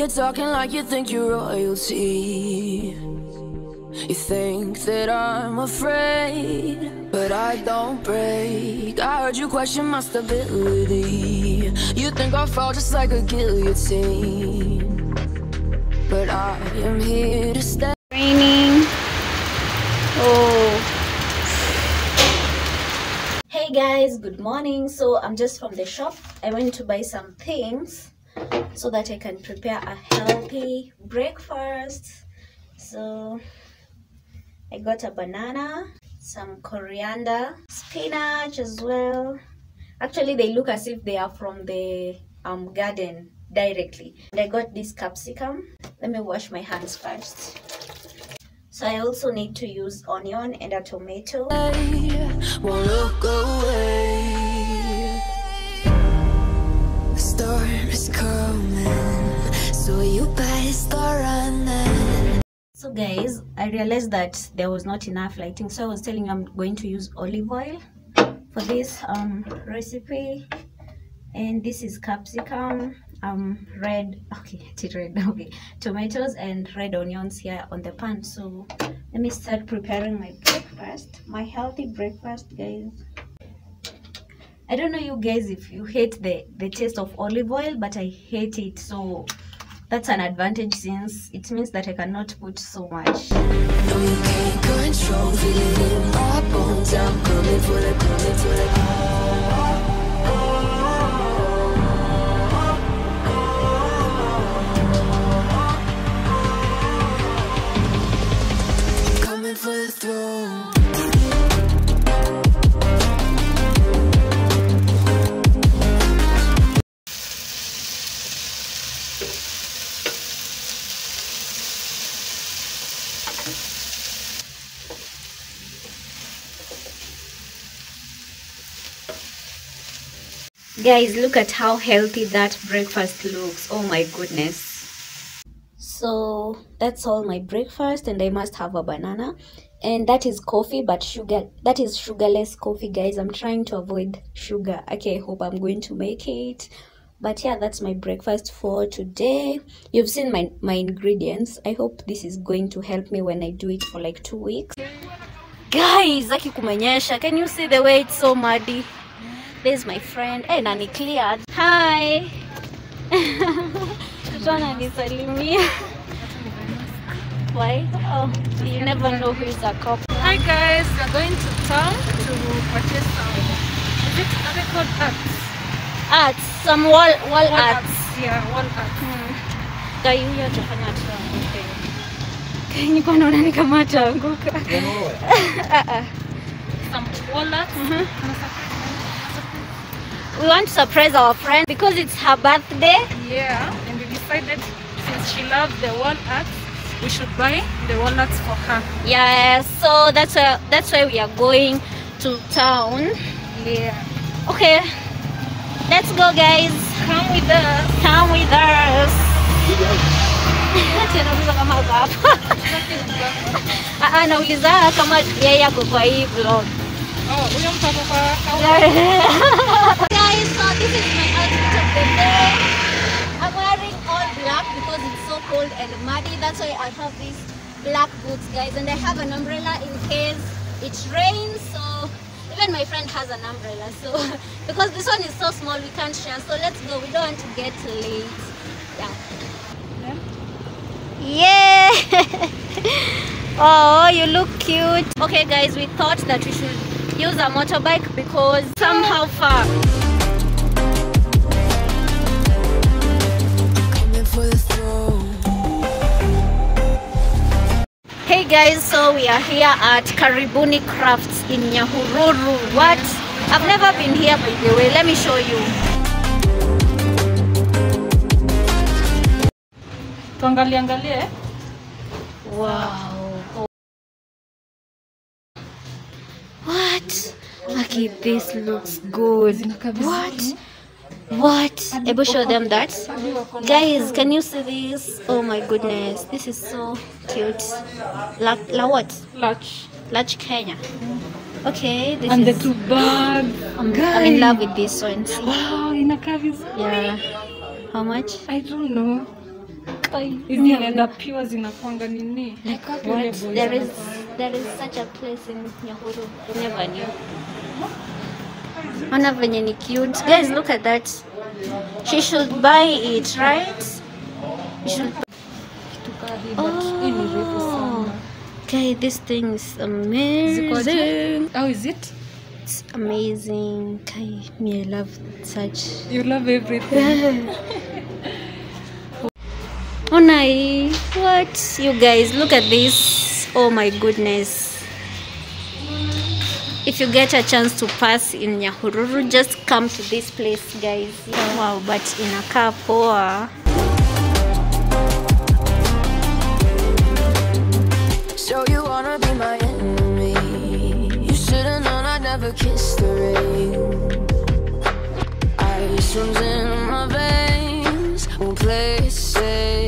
you're talking like you think you're royalty. You think that I'm afraid, but I don't break. I heard you question my stability. You think I'll fall just like a guillotine, but I am here to stay. raining. Oh. Hey guys, good morning. So I'm just from the shop. I went to buy some things so that I can prepare a healthy breakfast. So I got a banana, some coriander, spinach as well. Actually, they look as if they are from the um garden directly. And I got this capsicum. Let me wash my hands first. So I also need to use onion and a tomato. Won't look away. So you running. So guys, I realized that there was not enough lighting, so I was telling you I'm going to use olive oil for this um recipe. And this is capsicum, um red, okay, red, okay, tomatoes and red onions here on the pan. So let me start preparing my breakfast, my healthy breakfast, guys. I don't know you guys if you hate the the taste of olive oil, but I hate it. So that's an advantage since it means that I cannot put so much. No, Guys, look at how healthy that breakfast looks. Oh my goodness. So that's all my breakfast and I must have a banana. And that is coffee, but sugar that is sugarless coffee, guys. I'm trying to avoid sugar. Okay, hope I'm going to make it. But yeah, that's my breakfast for today. You've seen my, my ingredients. I hope this is going to help me when I do it for like two weeks. Guys, aki kumenyesha. Can you see the way it's so muddy? There's my friend. Hey, nani cleared. Hi. Ananisalimia. Why? Oh, you never know who is a cop. Hi guys, we're going to town to purchase some. Is it are they called arts? Arts, some wall wall Wall arts. Yeah, wall arts. Guy huyo atafanya tuanguke. Nilikuwa naona ni kama ataanguka. Ah, ah. Some wall arts. We want to surprise our friend because it's her birthday. Yeah, and we decided since she loves the wall art, we should buy the wall arts for her. Yeah, so that's why that's why we are going to town. Yeah. Okay, let's go, guys. Come with us. Come with us. Ati anauliza kama ako hapa. Ah, ah, nauliza kama yeye ako kwa hii vlog. Oh, huyo mtu ako kwa Guys, so this is my outfit of the day. I'm wearing all black because it's so cold and muddy. That's why I have these black boots, guys. And I have an umbrella in case it rains. So even my friend has an umbrella. So because this one is so small, we can't share. So let's go. We don't want to get late. Yeah. Yeah. oh, you look cute. Okay, guys, we thought that we should use a motorbike because somehow far. Hey guys, so we are here at Karibuni Crafts in Nyahururu. What? I've never been here by the way. Let me show you. Tuangalie angalie. Eh? Wow. What? Okay, this looks good. What? What? Able show them that? Guys, can you see this? Oh my goodness, this is so cute. La, la what? Large. Large Kenya. Okay, this And the two bags. I'm, I'm in love with this one. See? Wow, inakaa vizuri. Yeah. How much? I don't know. hizi leather pure zinakwanga nini What? There is there is such a place in Nyahuru. Never knew. Ona venye ni cute. Guys, look at that. She should buy it, right? Should sana Okay, this thing is amazing. how is it It's amazing. Kai, me, I love such. you love everything Onai, what? You guys, look at this. Oh my goodness. If you get a chance to pass in Nyahururu, just come to this place, guys. Wow, but poa. Uh. So you wanna be my enemy? You should've known I'd never kiss the. Ice runs in my veins, won't play safe.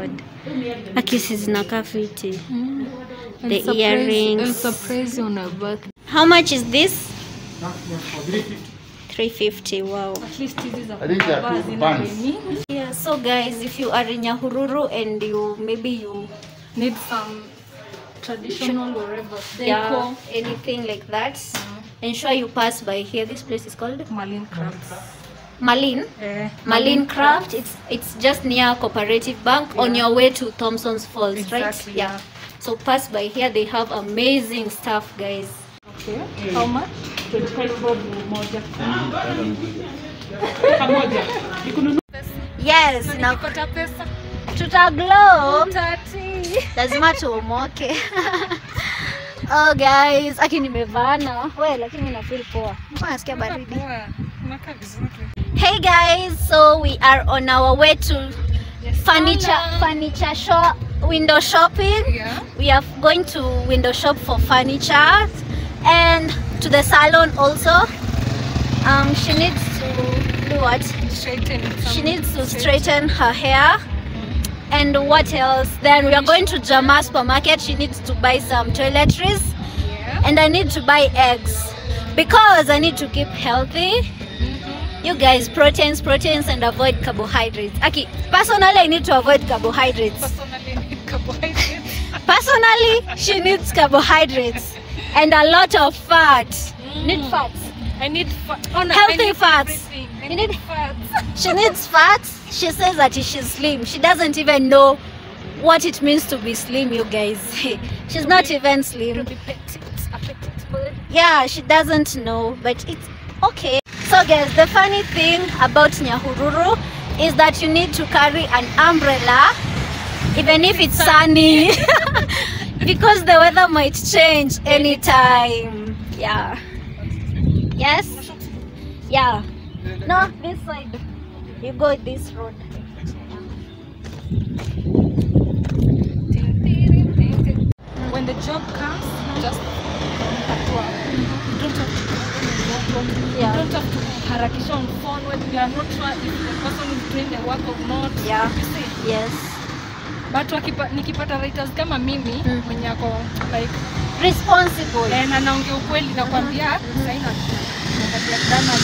God. Akisi zinakaa fiti. And The earrings. and surprise on her birthday How much is this? 350. Wow. at least hizi za I think they are two zina Yeah, so guys, if you are in Nyahururu and you maybe you need some traditional whatever yeah, anything like that, ensure you pass by here. This place is called Malin crafts Malin. eh, Malin Craft. It's it's just near Cooperative Bank yeah. on Yeah. your way to Thompson's Falls, exactly, right? Yeah. yeah. So pass by here. They have amazing stuff, guys. okay how much 25 bob moja pamoja nikununua Yes, na nikipata pesa tuta glow. tati lazima tuomoke oh guys aki nimevana Wewe lakini na feel poa Mbona nasikia baridi Poa, unakaa vizuri hey guys so we are on our way to furniture furniture shop window shopping. Yeah. We are going to window shop for furniture and to the salon also. Um she needs to do what? Straighten she needs to straighten her hair. And what else? Then we are going to jama supermarket. She needs to buy some toiletries. Yeah. And i need to buy eggs. Because i need to keep healthy you guys proteins proteins and avoid carbohydrates. Okay personally i need to avoid carbohydrates. Personally need carbohydrates. Personally she needs carbohydrates and a lot of fat. Mm. Need fats I need fat. Oh, no, Healthy I need fats. I You need fats. she needs fats she says that she's slim. She doesn't even know what it means to be slim you guys. She's not even to slim be a petite yeah she doesn't know but it's okay so guys the funny thing about nyahururu is that you need to carry an umbrella even if it's sunny because the weather might change anytime. Yeah. Yes? Yeah. No this side. You go this road. When the job comes, just don't have to Yeah. You don't have to harakisha on phone when you are not sure if the person is doing the work or not. Yeah. You see? yes But wakipa, nikipata writers kama mimi Mm. mwenye ako like responsible eh, na naongea ukweli nakwambia sahi na naangalia grammar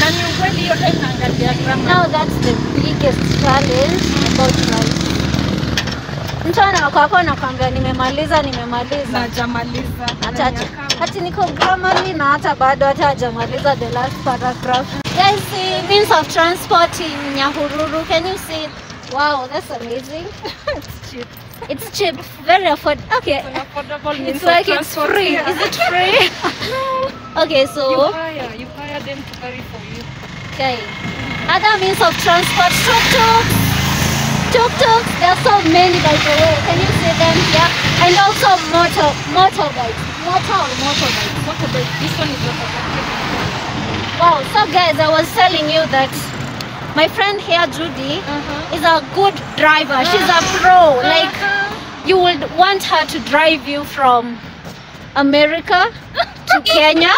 na ni ukweli hiyo time naangalia grammar Now that's the biggest challenge about life. Mtu anakwako nakwambia nimemaliza nimemaliza najamaliza hata hati niko grammarly na hata bado hata hajamaliza the last paragraph. Guys, the means of transport in Nyahururu, can you see? Wow, that's amazing. it's cheap It's cheap, very affordable. Okay, It's an affordable means it's like it's free. here. Is it free? okay, so you hire you hire them to carry for you Okay. Other means of transport, tuk-tuk. Tuk-tuk, there are so many by the way. Can you see them here? And also motor, motorbike. Motor or motorbike. motorbike this one is motorbike Wow, so guys, I was telling you that my friend here, Judy, uh-huh. is a good driver. She's a pro. Like, you would want her to drive you from America to Kenya.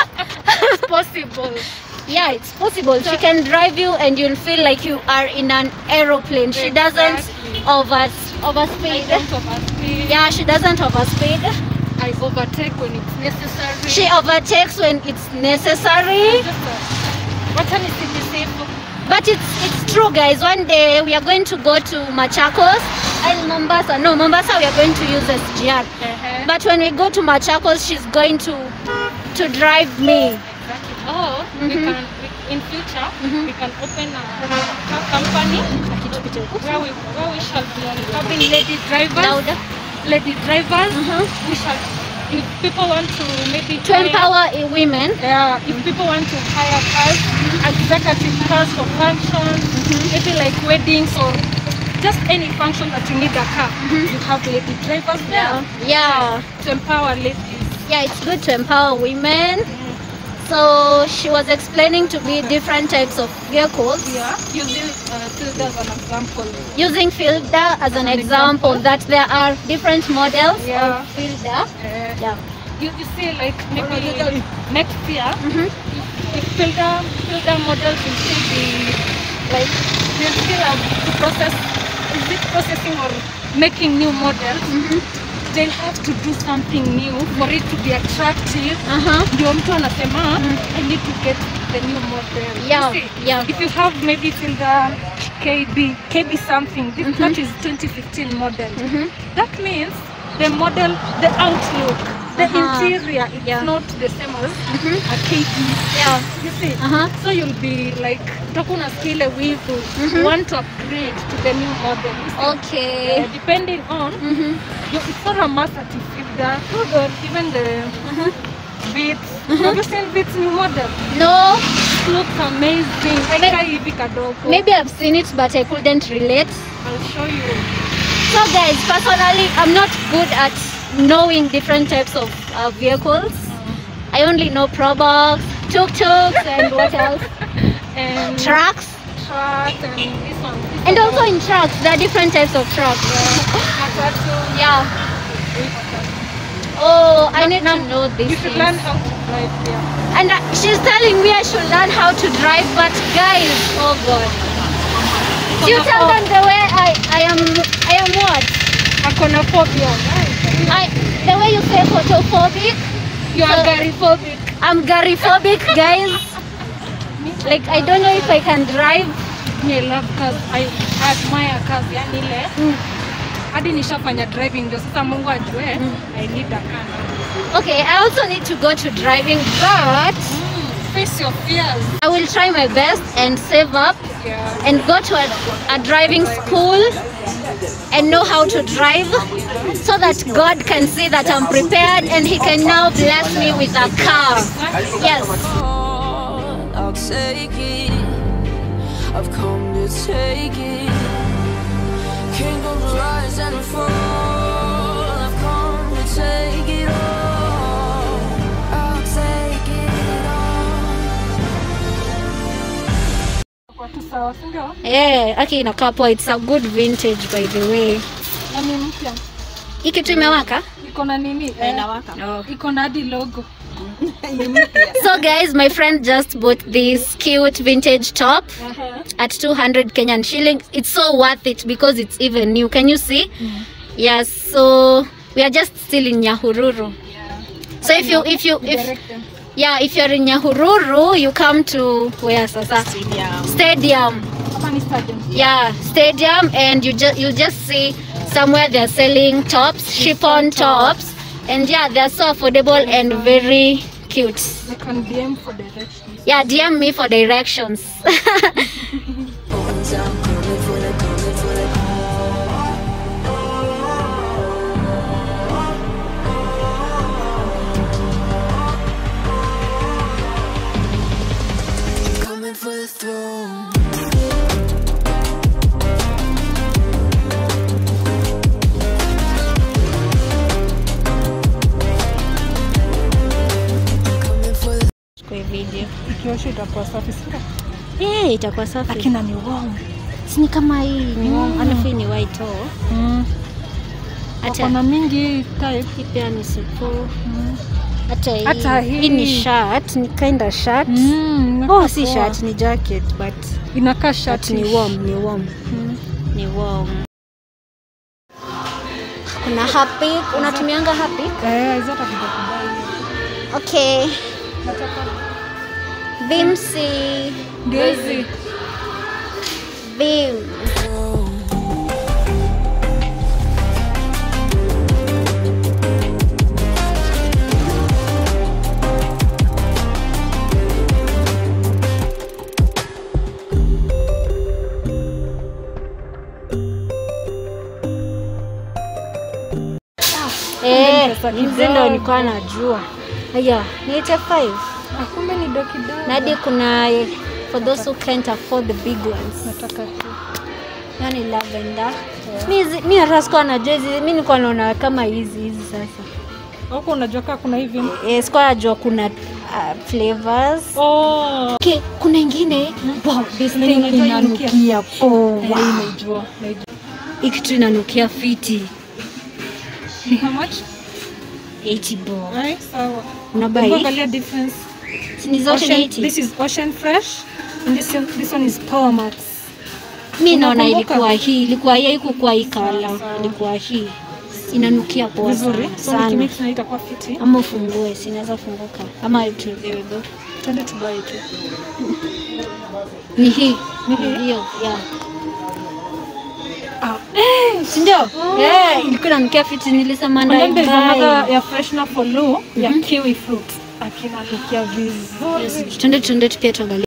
it's possible Yeah, it's possible. She can drive you and you'll feel like you are in an aeroplane. She doesn't Exactly. over overspeed. overspeed. Yeah, she doesn't overspeed. I overtake when it's necessary. She overtakes when it's necessary. What time is it nisijisifu. But it's it's true, guys. One day we are going to go to Machakos and Mombasa. No, Mombasa we are going to use SGR. Uh-huh. But when we go to Machakos, she's going to to drive me. Exactly. -hmm. we Mhm. can, we, in future, mm -hmm. we can open a, a company where we, where we shall be cabin lady drivers. Louder. Lady drivers. Mhm. We shall, if people want to maybe To hire- empower uh, women. Yeah, if people want to hire cars, executive cars for functions, maybe like weddings or just any function that you need a car, you have lady drivers there Yeah. to empower ladies. Yeah, it's good to empower women. So she was explaining to me different types of vehicles. Yeah, using uh, Fielder as an example. Using Fielder as an example, that there are different models Yeah. of Fielder. Uh, Yeah. you, you see, like maybe next year, if Fielder, Fielder models will still be like they still have to process, is it processing or making new models? They'll have to do something new for it to be attractive. Uh-huh. Ndio mtu anasema I need to get the new model. yeah, You see, yeah. If you have maybe it's in the KB, KB something, this, that is 2015 model. mm -hmm. That means the model, the outlook, the Uh-huh. interior, it's Yeah. not the same as Mhm. a KB. Yeah. You see? Uh-huh. So you'll be like, utakuwa ile wivu. Mhm. Want to upgrade to the new model. Okay. Uh, depending on, Mhm. you, it's not a massive if the, or even the Uh-huh. Beats. Have you seen Beats new model? No, It looks amazing. Kadogo. maybe I've seen it, but I couldn't relate. I'll show you. So guys, personally, I'm not good at knowing different types of uh, vehicles. I only know Probox, tuk-tuks, and what else? And Trucks. trucks and this one. This And also in trucks, there are different types of trucks. Matatu. Yeah. Oh, I need to know this. You should learn how to drive there. And uh, she's telling me I should learn how to drive, but guys, oh god. You tell them the way I, I am I am what? Akonophobia. I the way you say photophobic. You are So- gariphobic. I'm gariphobic, guys. Like I don't know if I can drive. Me, I love cars. I admire cars. Yani ile hadi nishafanya driving ndio sasa Mungu ajue I need a car. Okay, I also need to go to driving, but Face your fears. I will try my best and save up Yeah. and go to a, a driving school and know how to drive so that God can see that I'm prepared and He can now bless me with a car. Yes. I'll take it. I've come to take it. Kingdoms rise and fall. Kwa tu sawa, si ndio? Yeah, aki inakaa poa. It's a good vintage by the way. Yani mpya. Hii kitu imewaka? Iko na nini? Oh. Iko na hadi logo. So guys, my friend just bought this cute vintage top at 200 Kenyan shillings. It's so worth it because it's even new. Can you see? Yes. So we are just still in Nyahururu. So if you if you if. Yeah if you're in Nyahururu, you come to where sasa? Stadium. Stadium. Yeah, stadium, and you just you just see somewhere they're selling tops, chiffon tops, and yeah, they're so affordable and very cute. You can DM for directions. Yeah, DM me for directions. throne. Ikiosha itakuwa safi sika. Eh, itakuwa safi. Akina ni warm. Si ni kama hii ni warm, alafu ni white oh. Mm. Hata kuna mingi type. hii pia ni supu. Mm. Hata hii, Hata hii. hii. ni shirt ni kind of shirt. Mm, oh si shirt ni jacket but Inakaa shirt ni warm ni warm. Mm. ni warm. Kuna happy? Unatumianga happy? Eh, okay. Vimsi. Hizi. vim hizi ndo nilikuwa najua. Haya, ni 85. Ah, kumbe ni do kidogo. Nadi kuna eh, for those who can't afford the big ones. Nataka tu. Yani lavender. Hizi- mi hata sikuwa najua hizi, mi nilikuwa naona kama hizi hizi sasa. Huko unajua kaa kuna hivi. Eh, sikuwa najua kuna uh, flavors. Oh. Okay, kuna ingine wow, this thing inanukia. poa. Eh, hii naijua. Naijua. Hii kitu inanukia fiti. How much? 80. Right, sawa. Unabuy? Difference. Ni zote Ocean, 80. this is Ocean Fresh and this, this one is Power Max. mi naona ilikuwa hii ilikuwa hii haikukuwa hii kala ilikuwa hii inanukia poa Vizuri. sana, ama ufungue sinaweza funguka ama Twende tu. ni hii Ni hiyo yeah Ah. Si ndio? Eh ilikuwa inanukia fiti nilisema ndai ya freshener for Lou ya kiwi fruit. Akinanukia vizuri. Tunde tunde pia tuangalie